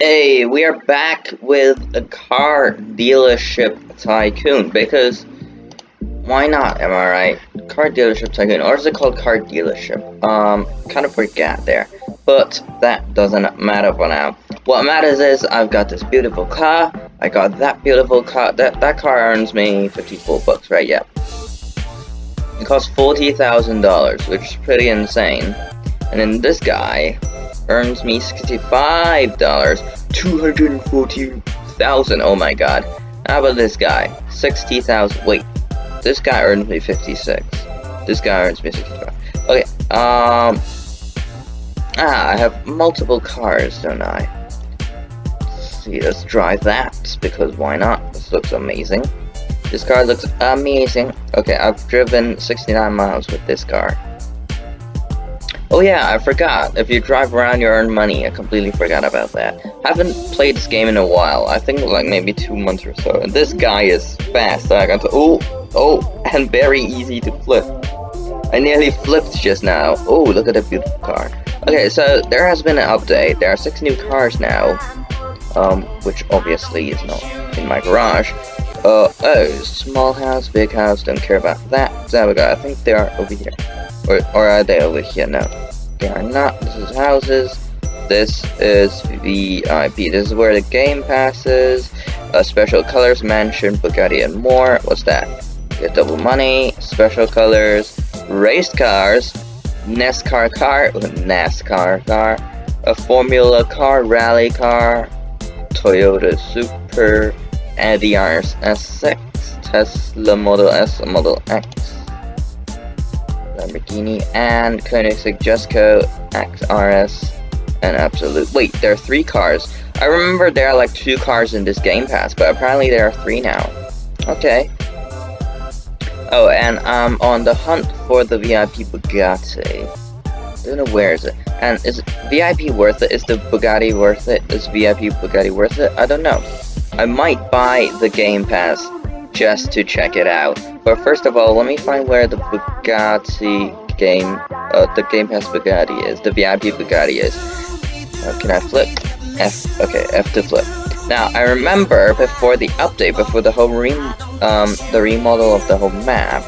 Hey, we are back with a car dealership tycoon because why not? Am I right? Car dealership tycoon, or is it called car dealership? Um, kind of forget there, but that doesn't matter for now. What matters is I've got this beautiful car. I got that beautiful car. That that car earns me 54 bucks, right? Yeah. It costs forty thousand dollars, which is pretty insane. And then this guy earns me $65. 240,000. Oh my god. How about this guy? 60,000. Wait. This guy earns me 56. This guy earns me 65. Okay. Um. Ah, I have multiple cars, don't I? Let's see, let's drive that, because why not? This looks amazing. This car looks amazing. Okay, I've driven 69 miles with this car. Oh yeah, I forgot. If you drive around, you earn money. I completely forgot about that. Haven't played this game in a while. I think like maybe two months or so. And this guy is fast. I got to oh oh and very easy to flip. I nearly flipped just now. Oh, look at that beautiful car. Okay, so there has been an update. There are six new cars now, um, which obviously is not in my garage. Uh, oh, small house, big house, don't care about that. There we go. I think they are over here. Or, or are they over here? No, they are not. This is houses. This is VIP. This is where the game passes. Special colors, mansion, Bugatti, and more. What's that? Get double money, special colors, race cars, NASCAR car, NASCAR car, a Formula car, rally car, Toyota Supra, Audi RS6, Tesla Model S, Model X, Lamborghini, and Koenigsegg Jesko XRS, and Absolute. Wait, there are three cars. I remember there are like two cars in this Game Pass, but apparently there are three now. Okay. Oh, and I'm on the hunt for the VIP Bugatti. I don't know where is it. And is VIP worth it? Is the Bugatti worth it? Is VIP Bugatti worth it? I don't know. I might buy the Game Pass just to check it out. But first of all, let me find where the Bugatti game, uh, the Game Pass Bugatti is, the VIP Bugatti is. Uh, can I flip? F, okay, F to flip. Now, I remember before the update, before the whole re um, the remodel of the whole map,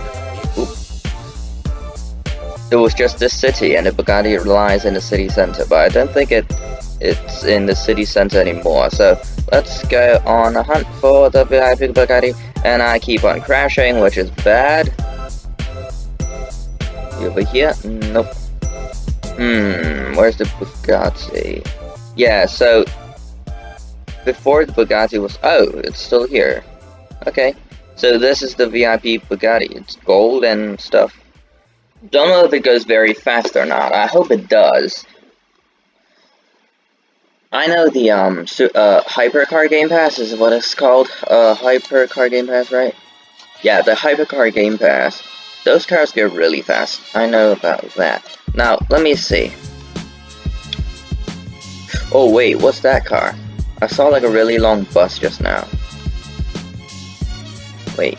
it was just this city, and the Bugatti lies in the city center, but I don't think it it's in the city center anymore, so let's go on a hunt for the VIP Bugatti, and I keep on crashing, which is bad. Over here? Nope. Hmm, where's the Bugatti? Yeah, so before the Bugatti was oh, it's still here. Okay. So this is the VIP Bugatti. It's gold and stuff. Don't know if it goes very fast or not. I hope it does. I know the um uh Hypercar Game Pass is what it's called. Uh Hypercar Game Pass, right? Yeah, the Hypercar Game Pass. Those cars go really fast. I know about that. Now, let me see. Oh wait, what's that car? I saw like a really long bus just now. Wait,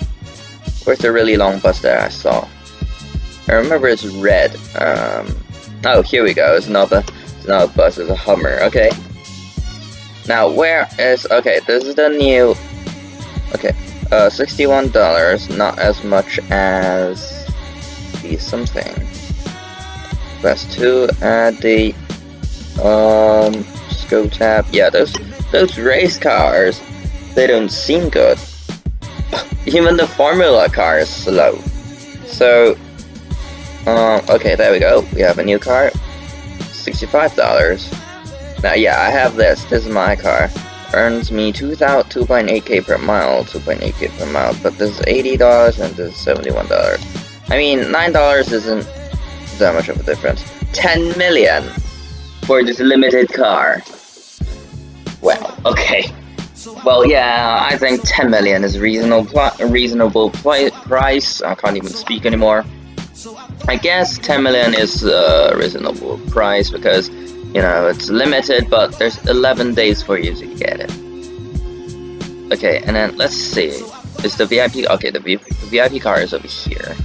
where's the really long bus that I saw? I remember it's red. Um, oh, here we go. It's another, it's not a bus. It's a Hummer. Okay. Now, where is... Okay, this is the new... Okay, uh, $61. Not as much as... The something. Best 2 add the... Um... Scope tab. Yeah, those, those race cars, they don't seem good. Even the Formula car is slow. So... Um, okay, there we go. We have a new car. $65. Now, yeah, I have this. This is my car. Earns me 2.8k per mile, 2.8k per mile, but this is $80 and this is $71. I mean, $9 isn't that much of a difference. 10 million for this limited car. Well, okay. Well, yeah, I think 10 million is reasonable, reasonable price. I can't even speak anymore. I guess 10 million is a reasonable price because you know, it's limited, but there's 11 days for you to get it. Okay, and then let's see. Is the VIP... Okay, the VIP car is over here.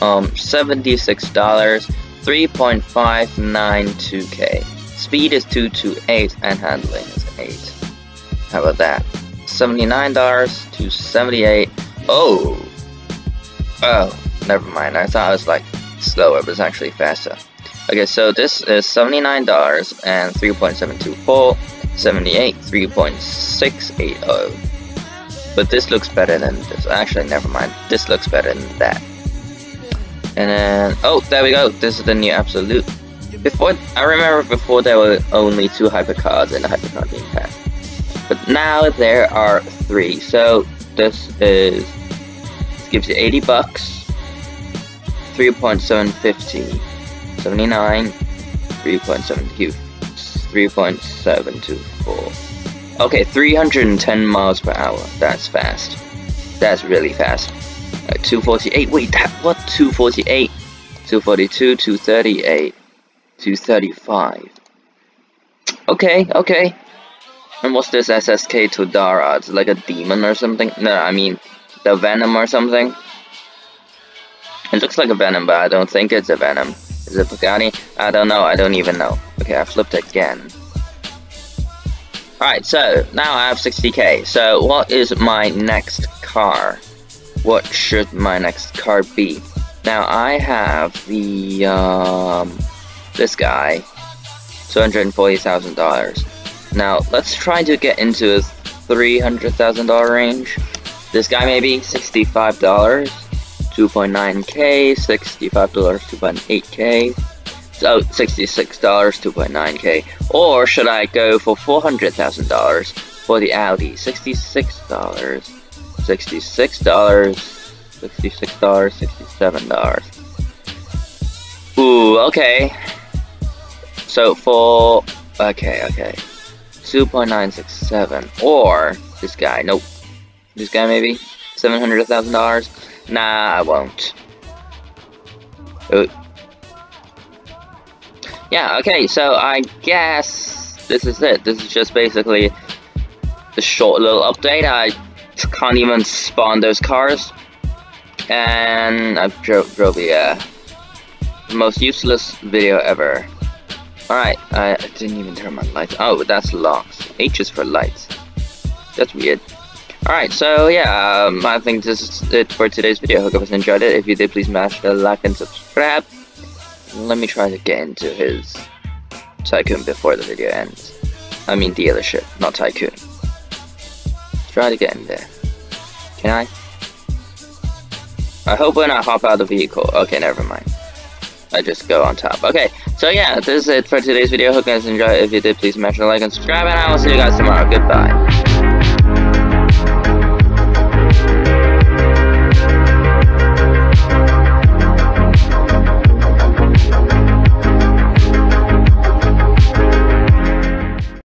Um, $76, 3.592k. Speed is 228 and handling is 8. How about that? $79 to 78. Oh! Oh, never mind. I thought it was like slower, but it's actually faster. Okay, so this is $79 and 3.724, 78, 3.680. But this looks better than this. Actually, never mind. This looks better than that. And then, oh, there we go. This is the new Absolute. Before, I remember before there were only two hypercars in the hypercar game pass. But now there are three. So this is, gives you 80 bucks, 3.750, 79, 3.72, 3.724. Okay, 310 miles per hour. That's fast. That's really fast. Uh, 248. Wait, that what? 248, 242, 238, 235. Okay, okay. And what's this SSC Tuatara? It's like a demon or something? No, I mean, the Venom or something? It looks like a Venom, but I don't think it's a Venom. Is it Pagani? I don't know, I don't even know. Okay, I flipped again. Alright, so now I have 60k. So what is my next car? What should my next car be? Now I have the um this guy, $240,000. Now let's try to get into a $300,000 range. This guy maybe $65, 2.9k, $65, 2.8k. So $66, 2.9k. Or should I go for $400,000 for the Audi? $66, $66, $66, $67. Ooh, okay. So for, okay, okay. 2.967. Or this guy, nope. This guy maybe? $700,000? Nah, I won't. Oh, yeah, okay, so I guess this is it. This is just basically the short little update. I can't even spawn those cars. And I drove, drove the uh, most useless video ever. Alright, I didn't even turn my lights. Oh, that's locks. H is for lights. That's weird. Alright, so yeah, um, I think this is it for today's video. Hope you guys enjoyed it. If you did, please smash the like and subscribe. Let me try to get into his tycoon before the video ends. I mean dealership, not tycoon. Try to get in there. Can I? I hope when I hop out of the vehicle. Okay, never mind. I just go on top. Okay, so yeah, this is it for today's video. Hope you guys enjoyed. It. If you did, please smash the like and subscribe, and I will see you guys tomorrow. Goodbye.